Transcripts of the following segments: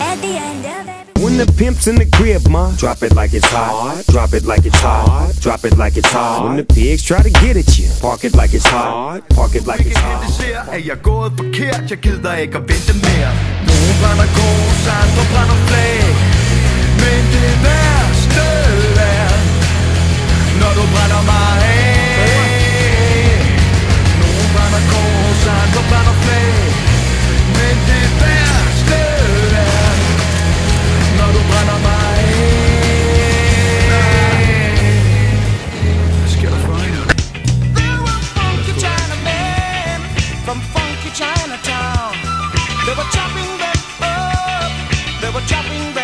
At the end of every when the pimp's in the crib, ma, drop it like it's hot. Drop it like it's hot. Drop it like it's hot. When the pigs try to get at you, park it like it's hot. Park it like it's hot. at jeg er gået forkert, jeg gider ikke at vente mere. Nogen brænder kors, andre brænder flag. shopping back.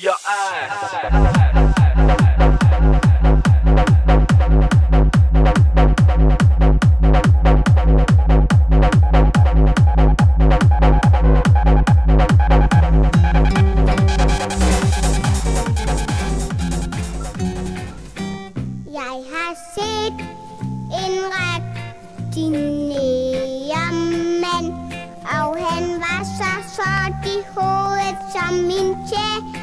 your eyes. Jij har set en ret dinemen, og han var så sort i hovedet som min tjej.